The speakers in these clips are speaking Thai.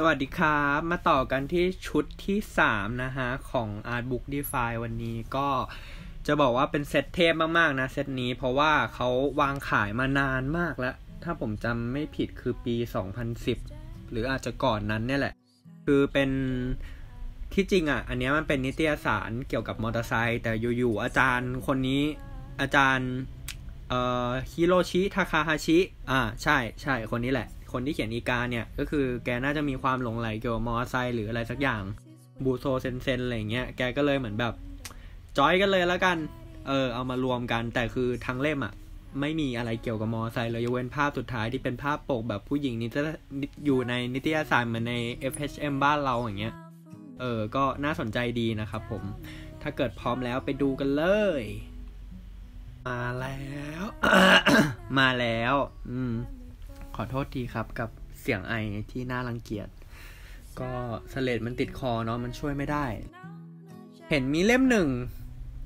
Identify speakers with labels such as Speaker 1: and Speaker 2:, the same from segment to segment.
Speaker 1: สวัสดีครับ มาต่อกันที่ชุดที่ 3 นะฮะ ของ Artbook DeFi วันนี้ก็จะบอกว่าเป็นเซตเทพมาก ๆ นะ เซตนี้เพราะว่าเขาวางขายมานานมากแล้ว ถ้าผมจำไม่ผิดคือปี 2010 หรืออาจจะก่อนนั้นเนี่ยแหละ คือเป็นที่จริงอะ อันนี้มันเป็นนิตยสารเกี่ยวกับมอเตอร์ไซค์แต่อยู่ ๆ อาจารย์คนนี้อาจารย์เอ่อฮิโรชิทาคาฮาชิ อ่า ใช่ใช่คนนี้แหละ คนที่เขียนอีกาเนี่ย ก็คือแกน่าจะมีความหลงไหลเกี่ยวกับมอเตอร์ไซค์หรืออะไรสักอย่าง บูโซเซนเซนอะไรเงี้ย แกก็เลยเหมือนแบบ จอยกันเลยแล้วกัน เออ เอามารวมกัน แต่คือทั้งเล่มอะไม่มีอะไรเกี่ยวกับมอไซค์เลยยกเว้นภาพสุดท้ายที่เป็นภาพปกแบบผู้หญิงนี่จะอยู่ในนิตยสารเหมือนใน FHM บ้านเราอย่างเงี้ย เออ ก็น่าสนใจดีนะครับผม ถ้าเกิดพร้อมแล้วไปดูกันเลย มาแล้ว มาแล้ว อืม ขอโทษทีครับกับเสียงไอที่น่ารังเกียจ ก็สเลดมันติดคอเนาะมันช่วยไม่ได้ เห็นมีเล่มหนึ่ง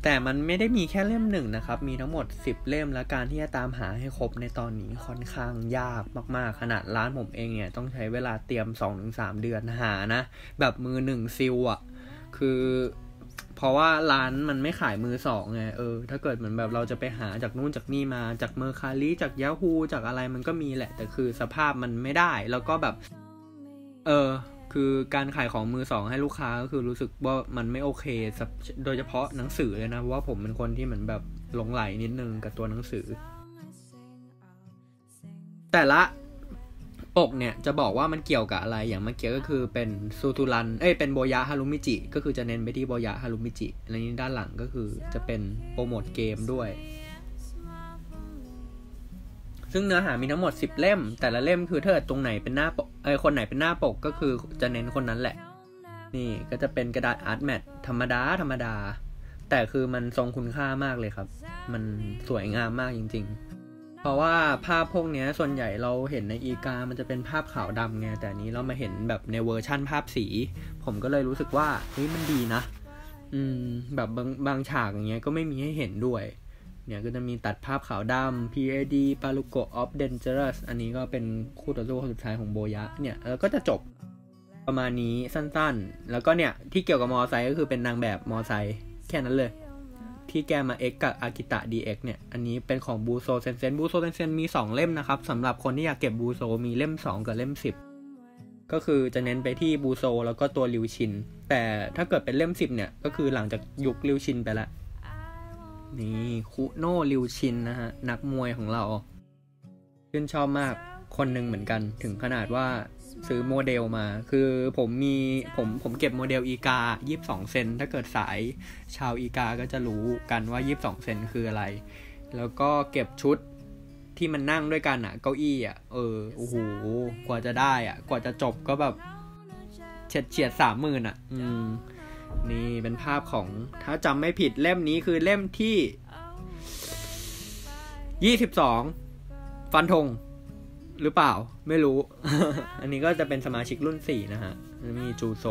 Speaker 1: แต่มันไม่ได้มีแค่เล่มหนึ่งนะครับ มีทั้งหมด 10 เล่มและการที่จะตามหาให้ครบในตอนนี้ค่อนข้างยากมากๆ ขนาดร้านผมเองเนี่ย ต้องใช้เวลาเตรียม 2-3 เดือนหานะ แบบมือหนึ่งซิลอะคือ เพราะว่าร้านมันไม่ขายมือสองไงเออถ้าเกิดเหมือนแบบเราจะไปหาจากนู่นจากนี่มาจากเมอร์คารีจากยาฮูจากอะไรมันก็มีแหละ แต่คือสภาพมันไม่ได้ แล้วก็แบบ เออ คือการขายของมือสองให้ลูกค้าก็คือรู้สึกว่ามันไม่โอเค โดยเฉพาะหนังสือเลยนะเพราะว่าผมเป็นคนที่เหมือนแบบหลงไหลนิดนึงกับตัวหนังสือ แต่ละ ปกเนี่ยจะบอกว่ามันเกี่ยวกับอะไรอย่างเมื่อกี้ก็คือเป็นซูตูรันเอ้ยเป็นโบยะฮารุมิจิก็คือจะเน้นไปที่โบยะฮารุมิจิแล้วนี้ด้านหลังก็คือจะเป็นโปรโมตเกมด้วย ซึ่งเนื้อหามีทั้งหมด 10 เล่ม แต่ละเล่มคือเกิดตรงไหนเป็นหน้าปกเอ้ยคนไหนเป็นหน้าปกก็คือจะเน้นคนนั้นแหละ นี่ก็จะเป็นกระดาษ art matte ธรรมดาธรรมดา แต่คือมันทรงคุณค่ามากเลยครับ มันสวยงามมากจริง ๆ เพราะว่าภาพพวกนี้ส่วนใหญ่เราเห็นในอีกา มันจะเป็นภาพขาวดำไง แต่นี้เรามาเห็นแบบในเวอร์ชั่นภาพสี ผมก็เลยรู้สึกว่าเฮ้ยมันดีนะ อืม แบบบางบางฉากอย่างเงี้ยก็ไม่มีให้เห็นด้วย เนี่ยก็จะมีตัดภาพขาวดำ PAD p a l u c o of Dangerous อันนี้ก็เป็นคู่ต่อสู้คนสุดท้ายของโบยะ เนี่ยแล้วก็จะจบประมาณนี้สั้นๆ แล้วก็เนี่ยที่เกี่ยวกับมอไซค์ก็คือเป็นนางแบบมอไซค์แค่นั้นเลย ที่แกมา X กับอากิตะ DX เนี่ย อันนี้เป็นของบูโซเซนเซนบูโซเซนเซนมี 2 เล่มนะครับสำหรับคนที่อยากเก็บบูโซมีเล่ม 2 กับเล่ม 10 ก็คือจะเน้นไปที่บูโซแล้วก็ตัวริวชิน แต่ถ้าเกิดเป็นเล่ม 10 เนี่ย ก็คือหลังจากยุคริวชินไปละนี่คุโนริวชินนะฮะ นักมวยของเราชื่นชอบมากคนหนึ่งเหมือนกันถึงขนาดว่า ซื้อโมเดลมา คือผมมีผมผมเก็บโมเดลอีกา 22 เซน ถ้าเกิดสายชาวอีกาก็จะรู้กันว่า 22 เซนคืออะไร แล้วก็เก็บชุดที่มันนั่งด้วยกันอะเก้าอี้อะเออ โอ้โห กว่าจะได้อะกว่าจะจบก็แบบเฉียดเฉียดสามหมื่นอะอืม นี่เป็นภาพของถ้าจำไม่ผิดเล่มนี้คือเล่มที่ 22 ฟันธง หรือเปล่าไม่รู้ อันนี้ก็จะเป็นสมาชิกรุ่นสี่นะฮะ มีจูโซ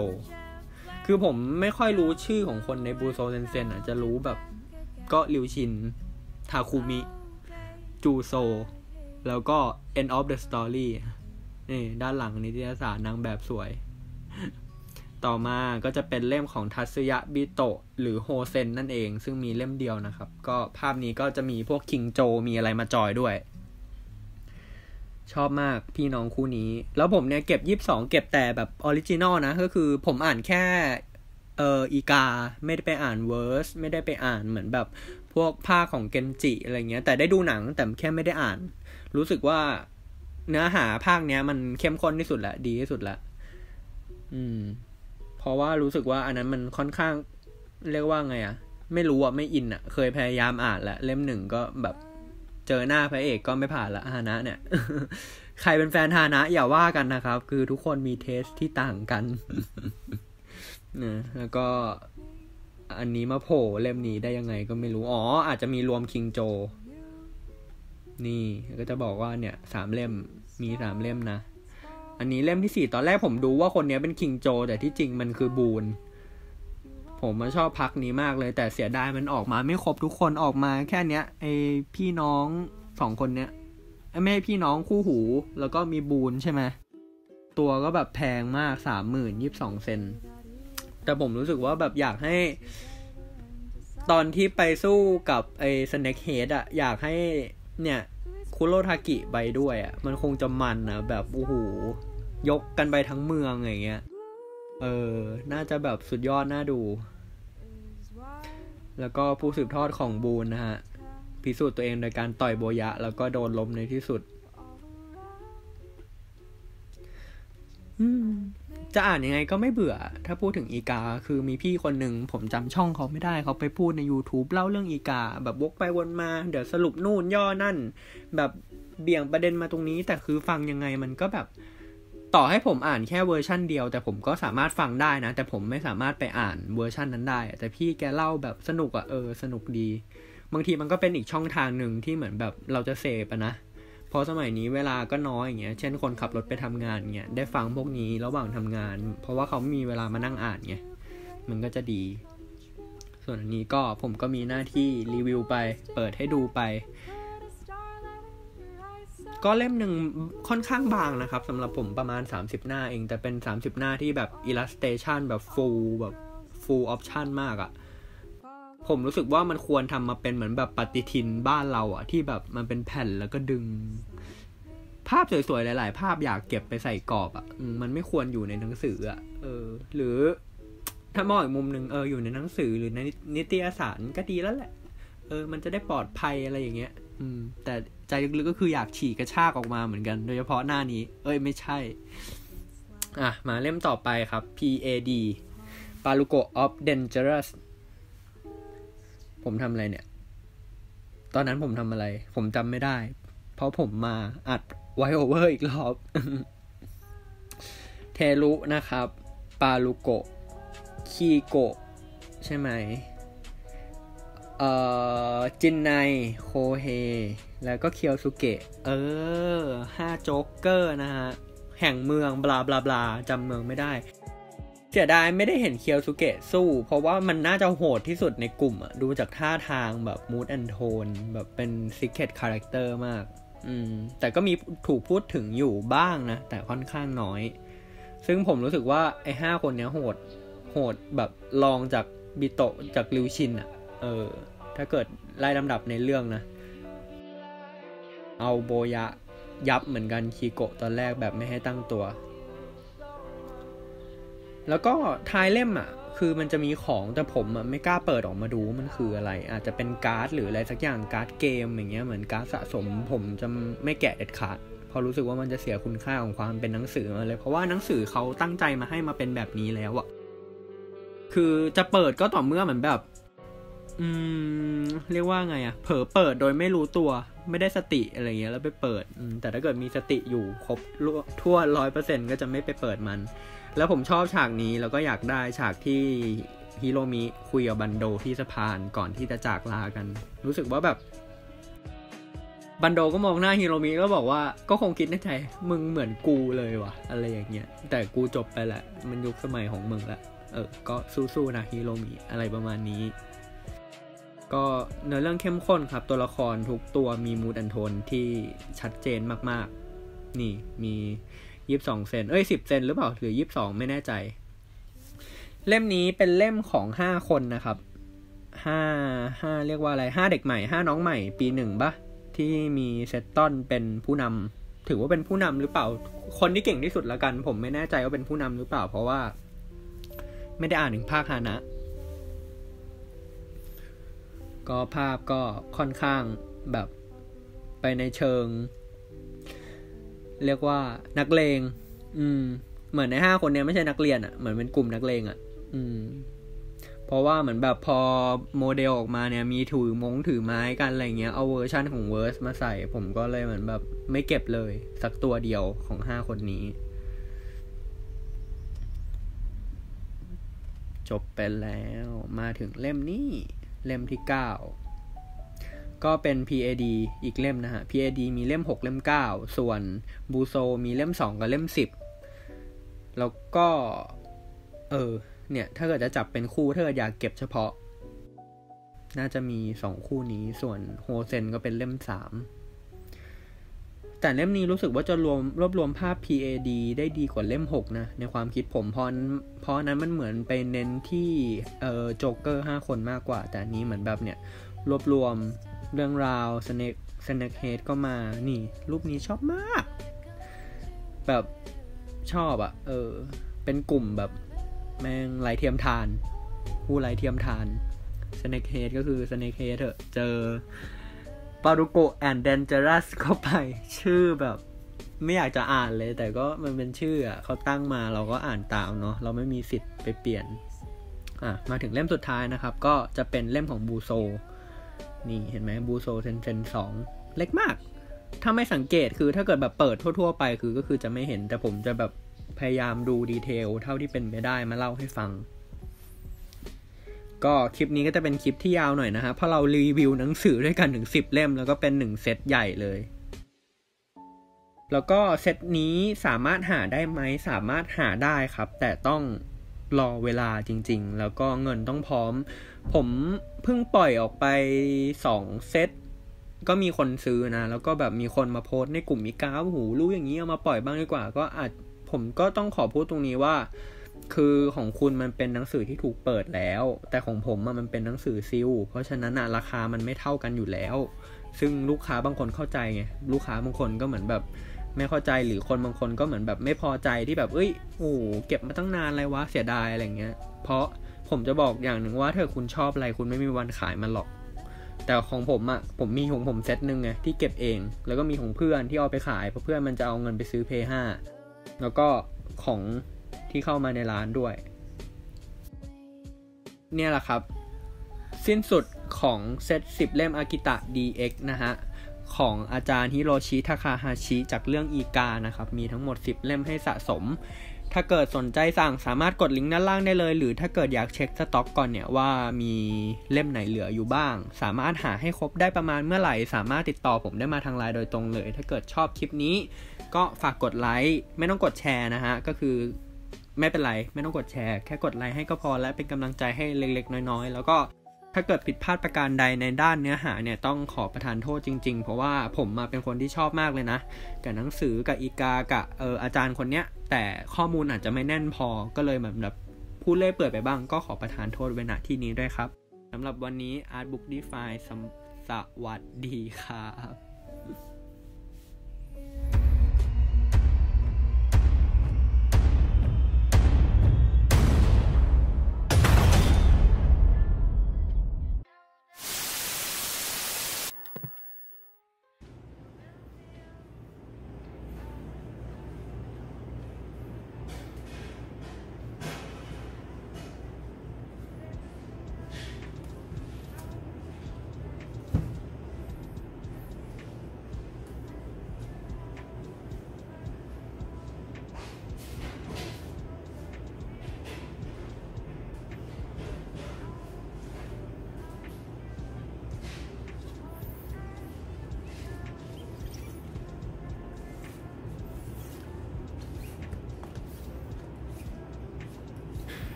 Speaker 1: คือผมไม่ค่อยรู้ชื่อของคนในบูโซเซนเซนอะจะรู้แบบก็ริวชิน ทาคุมิ จูโซ แล้วก็ end of the story นี่ ด้านหลังนิตยสารนางแบบสวย ต่อมาก็จะเป็นเล่มของทัตสึยะบิโตะ หรือโฮเซนนั่นเอง ซึ่งมีเล่มเดียวนะครับ ก็ภาพนี้ก็จะมีพวกคิงโจมีอะไรมาจอยด้วย ชอบมากพี่น้องคู่นี้ แล้วผมเนี่ยเก็บยี่สิบสองเก็บแต่แบบ original นะ ก็คือผมอ่านแค่เอออีกา ไม่ได้ไปอ่านเวอร์สไม่ได้ไปอ่านเหมือนแบบพวกภาคของเกนจิอะไรเงี้ย แต่ได้ดูหนังแต่แค่ไม่ได้อ่าน รู้สึกว่าเนื้อหาภาคเนี้ย มันเข้มข้นที่สุดละ ดีที่สุดละ อืม เพราะว่ารู้สึกว่าอันนั้นมันค่อนข้าง เรียกว่าไงอะไม่รู้อะไม่อินอะเคยพยายามอ่านแล้วเล่มหนึ่งก็แบบ เจอหน้าพระเอกก็ไม่ผ่านละฮานะเนี่ย ใครเป็นแฟนฮานะ อย่าว่ากันนะครับ คือทุกคนมีเทสที่ต่างกันนะแล้วก็อันนี้มาโผล่เล่มนี้ได้ยังไงก็ไม่รู้ อ๋อ อาจจะมีรวมคิงโจ นี่ก็จะบอกว่าเนี่ยสามเล่มมีสามเล่มนะ อันนี้เล่มที่สี่ตอนแรกผมดูว่าคนนี้เป็นคิงโจ แต่ที่จริงมันคือบูน ผมมาชอบพักนี้มากเลย แต่เสียดายมันออกมาไม่ครบทุกคนออกมาแค่เนี้ยไอพี่น้องสองคนเนี้ยไม่ใช่พี่น้องคู่หู แล้วก็มีบูนใช่ไหมตัวก็แบบแพงมากสามหมื่นยี่สองเซนแต่ผมรู้สึกว่าแบบอยากให้ ตอนที่ไปสู้กับไอ้สเน็กเฮดอะอยากให้เนี่ยคุโรทากิไปด้วยอะมันคงจะมันนะแบบโอ้โหยกกันไปทั้งเมืองอย่างเงี้ย เออ น่าจะแบบสุดยอดน่าดู แล้วก็ผู้สืบทอดของบูนนะฮะ พิสูจน์ตัวเองโดยการต่อยโบยะ แล้วก็โดนล้มในที่สุด จะอ่านยังไงก็ไม่เบื่อ ถ้าพูดถึงอีกา คือมีพี่คนหนึ่งผมจำช่องเขาไม่ได้ เขาไปพูดใน YouTube เล่าเรื่องอีกา แบบวกไปวนมา เดี๋ยวสรุปนู่นย่อนั่น แบบเบี่ยงประเด็นมาตรงนี้ แต่คือฟังยังไงมันก็แบบ ต่อให้ผมอ่านแค่เวอร์ชั่นเดียว แต่ผมก็สามารถฟังได้นะ แต่ผมไม่สามารถไปอ่านเวอร์ชั่นนั้นได้ แต่พี่แกเล่าแบบสนุกอะเออสนุกดี บางทีมันก็เป็นอีกช่องทางหนึ่งที่เหมือนแบบเราจะเสพอะนะเพราะสมัยนี้เวลาก็น้อยอย่างเงี้ยเช่นคนขับรถไปทำงานเงี้ยได้ฟังพวกนี้ระหว่างทำงาน เพราะว่าเขามีเวลามานั่งอ่านไงมันก็จะดี ส่วนอันนี้ก็ผมก็มีหน้าที่รีวิวไป เปิดให้ดูไป ก็เล่มหนึ่งค่อนข้างบางนะครับสำหรับผมประมาณ 30 หน้าเอง แต่เป็น 30 หน้าที่แบบอิลลัสเตชันแบบ full แบบ full option มากอะ่ะผมรู้สึกว่ามันควรทำมาเป็นเหมือนแบบปฏิทินบ้านเราอะ่ะ ที่แบบมันเป็นแผ่นแล้วก็ดึง ภาพสวยๆ หลาย ๆ ภาพอยากเก็บไปใส่กรอบอะ่ะมันไม่ควรอยู่ในหนังสืออะ่ะเออ หรือถ้ามองอีกมุมหนึ่งเอออยู่ในหนังสือหรือในนิตยสารก็ดีแล้วแหละ เออ มันจะได้ปลอดภัยอะไรอย่างเงี้ย อืม แต่ใจลึกๆก็คืออยากฉีกกระชากออกมาเหมือนกัน โดยเฉพาะหน้านี้ เอ้ยไม่ใช่ อะ มาเล่มต่อไปครับ PAD p a l u c o of Dangerous ผมทำอะไรเนี่ย ตอนนั้นผมทำอะไร ผมจำไม่ได้ เพราะผมมาอัดไวโอเวอร์อีกรอบเทลุนะครับ ปาลุโกคีโก ใช่ไหม เอ่อจินไนโคเฮ แล้วก็เคียวสุเกะ เออห้าโจ๊กเกอร์นะฮะ แห่งเมืองบลาบลาบลาจำเมืองไม่ได้เสียดายไม่ได้เห็นเคียวสุเกะสู้ เพราะว่ามันน่าจะโหดที่สุดในกลุ่มอะดูจากท่าทางแบบมูดแอนโทนแบบเป็นซิกเก็ตคาแรคเตอร์มาก อืม แต่ก็มีถูกพูดถึงอยู่บ้างนะ แต่ค่อนข้างน้อย ซึ่งผมรู้สึกว่าไอ้ห้าคนเนี้ยโหด โหดแบบลองจากบิโตะจากลิวชินอะ เออ ถ้าเกิดไล่ลำดับในเรื่องนะ เอาโบยะยับเหมือนกันคีโกะตอนแรกแบบไม่ให้ตั้งตัว แล้วก็ท้ายเล่มอะ คือมันจะมีของแต่ผมอะไม่กล้าเปิดออกมาดูมันคืออะไร อาจจะเป็นการ์ดหรืออะไรสักอย่างการ์ดเกมอย่างเงี้ยเหมือนการ์ดสะสม ผมจะไม่แกะเด็ดขาดพอรู้สึกว่ามันจะเสียคุณค่าของความเป็นหนังสือมาเลย เพราะว่าหนังสือเขาตั้งใจมาให้มาเป็นแบบนี้แล้วอะคือจะเปิดก็ต่อเมื่อเหมือนแบบ อืม เรียกว่าไงอะเผลอเปิดโดยไม่รู้ตัว ไม่ได้สติอะไรเงี้ยแล้วไปเปิดแต่ถ้าเกิดมีสติอยู่ครบทั่วร้อยเปอร์เซ็นก็จะไม่ไปเปิดมัน แล้วผมชอบฉากนี้แล้วก็อยากได้ฉากที่ฮิโรมิคุยกับบันโดที่สะพานก่อนที่จะจากลากัน รู้สึกว่าแบบ บันโดก็มองหน้าฮิโรมิก็บอกว่าก็คงคิดในใจมึงเหมือนกูเลยว่ะ อะไรอย่างเงี้ยแต่กูจบไปแหละ มันยุคสมัยของมึงละเออก็สู้ๆนะฮิโรมิอะไรประมาณนี้ ก็เนื้อเรื่องเข้มข้นครับ ตัวละครทุกตัวมีมูดแอนโทนที่ชัดเจนมากๆ นี่มียี่สิบสองเซนเอ้ยสิบเซนหรือเปล่า หรือยี่สิบสองไม่แน่ใจ เล่มนี้เป็นเล่มของห้าคนนะครับห้าห้าเรียกว่าอะไรห้าเด็กใหม่ห้าน้องใหม่ ปีหนึ่งปะที่มีเซตตอนเป็นผู้นำถือว่าเป็นผู้นำหรือเปล่า คนที่เก่งที่สุดละกัน ผมไม่แน่ใจว่าเป็นผู้นำหรือเปล่า เพราะว่า ไม่ได้อ่านถึงภาคฮานะ ก็ภาพก็ค่อนข้างแบบไปในเชิง เรียกว่านักเลง อืม เหมือนในห้าคนเนี้ยไม่ใช่นักเรียนอะ่ะเหมือนเป็นกลุ่มนักเลงอะ่ะ อืม เพราะว่าเหมือนแบบพอโมเดลออกมาเนี่ย มีถือมีดถือไม้กันอะไรเงี้ยเอาเวอร์ชั่นของ Worst มาใส่ ผมก็เลยเหมือนแบบ ไม่เก็บเลย สักตัวเดียวของห้าคนนี้ จบไปแล้วมาถึงเล่มนี้ เล่มที่ 9 ก็เป็น PAD อีกเล่มนะฮะ PAD มีเล่ม 6 เล่ม 9 ส่วนบูโซมีเล่ม 2 กับเล่ม 10 แล้วก็ เออ เนี่ย ถ้าเกิดจะจับเป็นคู่ถ้าเกิดอยากเก็บเฉพาะ น่าจะมี 2 คู่นี้ส่วนโฮเซนก็เป็นเล่ม 3 แต่เล่มนี้รู้สึกว่าจะรวมรวบรวมภาพ PAD ได้ดีกว่าเล่ม 6 นะ ในความคิดผมเพราะเพราะนั้นมันเหมือนไปเน้นที่เอ่อโจ๊กเกอร์ห้าคนมากกว่า แต่นี้เหมือนแบบเนี่ย รวบรวมเรื่องราวสเนกสเนกเฮดก็มา นี่ รูปนี้ชอบมาก แบบชอบอะเออ เป็นกลุ่มแบบแมงไรเทียมทาน ผู้ไรเทียมทานสเนกเฮดก็คือสเนกเฮดเถอะเจอ ปารุโกแอนด์เดนเจอรัสเข้าไปชื่อแบบ ไม่อยากจะอ่านเลย แต่ก็มันเป็นชื่ออะเขาตั้งมาเราก็อ่านตามเนาะเราไม่มีสิทธิ์ไปเปลี่ยนอะมาถึงเล่มสุดท้ายนะครับ ก็จะเป็นเล่มของบูโซ นี่เห็นไหมบูโซเซนเซนสองเล็กมาก ถ้าไม่สังเกตคือถ้าเกิดแบบเปิดทั่ว ๆ ไปคือก็คือจะไม่เห็นแต่ผมจะแบบพยายามดูดีเทล เท่าที่เป็นไปได้มาเล่าให้ฟัง ก็คลิปนี้ก็จะเป็นคลิปที่ยาวหน่อยนะฮะเพราะเรารีวิวหนังสือด้วยกันถึงสิบเล่ม แล้วก็เป็นหนึ่งเซตใหญ่เลย แล้วก็เซตนี้สามารถหาได้ไหมสามารถหาได้ครับ แต่ต้องรอเวลาจริง ๆ แล้วก็เงินต้องพร้อม ผมเพิ่งปล่อยออกไปสองเซตก็มีคนซื้อนะ แล้วก็แบบมีคนมาโพสในกลุ่มมิก้าหูรู้อย่างนี้เอามาปล่อยบ้างดีกว่า ก็อาจผมก็ต้องขอพูดตรงนี้ว่า คือของคุณมันเป็นหนังสือที่ถูกเปิดแล้ว แต่ของผมมันเป็นหนังสือซิลเพราะฉะนั้นราคามันไม่เท่ากันอยู่แล้ว ซึ่งลูกค้าบางคนเข้าใจไงลูกค้าบางคนก็เหมือนแบบไม่เข้าใจหรือคนบางคนก็เหมือนแบบไม่พอใจที่แบบเอ้ยโอ้เก็บมาตั้งนานอะไรวะเสียดายอะไรเงี้ย เพราะผมจะบอกอย่างหนึ่งว่าถ้าคุณชอบอะไรคุณไม่มีวันขายมันหรอก แต่ของผมอะ่ะผมมีของผมเซตหนึ่งไงที่เก็บเอง แล้วก็มีของเพื่อนที่เอาไปขายเพราะเพื่อนมันจะเอาเงินไปซื้อเพย์ห้าแล้วก็ของ ที่เข้ามาในร้านด้วย เนี่ยแหละครับ สิ้นสุดของเซต10 เล่มอากิตะ DX นะฮะ ของอาจารย์ฮิโรชิทาคาฮาชิจากเรื่องอีกานะครับ มีทั้งหมด 10 เล่มให้สะสม ถ้าเกิดสนใจสั่งสามารถกดลิงก์ด้านล่างได้เลย หรือถ้าเกิดอยากเช็กสต๊อกก่อนเนี่ยว่ามีเล่มไหนเหลืออยู่บ้าง สามารถหาให้ครบได้ประมาณเมื่อไหร่ สามารถติดต่อผมได้มาทางไลน์โดยตรงเลย ถ้าเกิดชอบคลิปนี้ก็ฝากกดไลค์ไม่ต้องกดแชร์นะฮะ ก็คือ ไม่เป็นไร ไม่ต้องกดแชร์ แค่กดไลค์ให้ก็พอและเป็นกำลังใจให้เล็กๆ น้อยๆ แล้วก็ถ้าเกิดผิดพลาดประการใดในด้านเนื้อหาเนี่ยต้องขอประทานโทษจริงๆ เพราะว่าผมมาเป็นคนที่ชอบมากเลยนะ กับหนังสือกับอีกากับเอออาจารย์คนเนี้ย แต่ข้อมูลอาจจะไม่แน่นพอก็เลยแบบแบบพูดเล่เปิดไปบ้าง ก็ขอประทานโทษไว้ณที่นี้ด้วยครับสำหรับวันนี้ Artbook Define สวัสดีครับ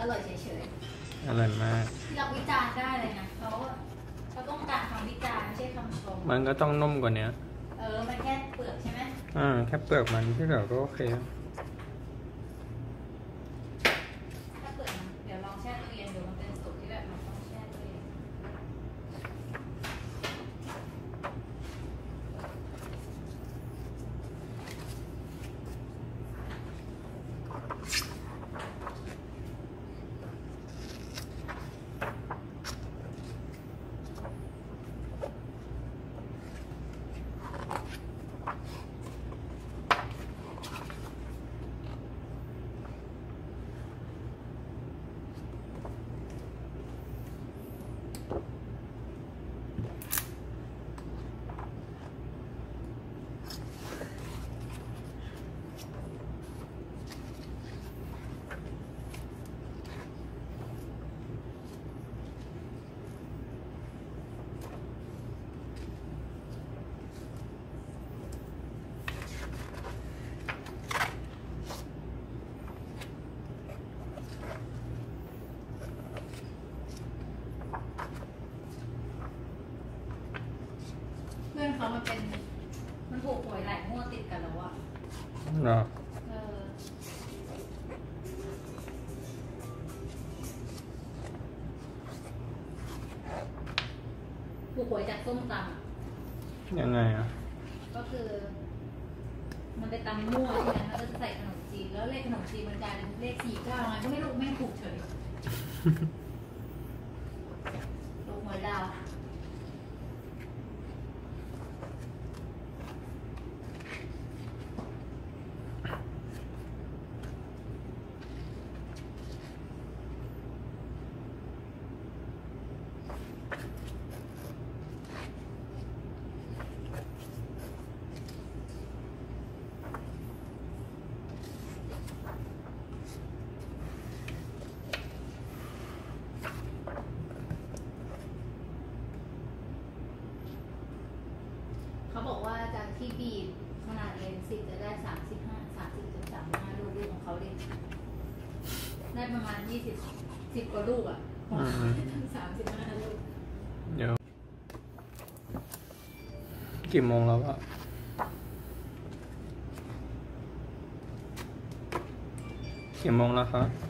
Speaker 2: ออร่อยเฉย
Speaker 3: อร่อยมาก
Speaker 2: ๆที่เราวิจารณ์ได้เลยนะเขาเขาต้องการคำวิจารณ์ไม่ใช่คำชม
Speaker 3: มันก็ต้องนุ่มกว่านี้
Speaker 2: เออมันแค่เปลือกใช่ไหม
Speaker 3: อ่าแค่เปลือกมันที่เหลือก็โอเค
Speaker 2: ถ้าเปลือกมันเดี๋ยวลองแช่ตู้เย็นดูมันเป็นสูตรที่แบบมันต้องแช่ตู้เย็น เพื่อนเขามันเป็น มันถูกหวยหลายงวดติดกันแล้วอะ
Speaker 3: เนาะ
Speaker 2: เออ ถูกหวยจาก ส้มตำอะ
Speaker 3: ยังไงอะ
Speaker 2: ก็คือ มันไปตำมั่วใช่ไหมแล้วก็จะใส่ขนมจีนแล้วเลขขนมจีนมันกลายเป็นเลขสี่เก้าไงก็ไม่รู้แม่งถูกเฉยถูกหวยดาว เขาบอกว่าจากที่บีบขนาดเลนสิบจะได้สามสิบห้าสามสิบจุดสามห้าลูกลูกของเขาดิ ได้ประมาณยี่สิบสิบกว่าลูกอะ
Speaker 3: อืม
Speaker 2: สามสิบห้าลูก
Speaker 3: เดี๋ยวกี่โมงแล้วอะกี่โมงแล้วคะ
Speaker 2: เ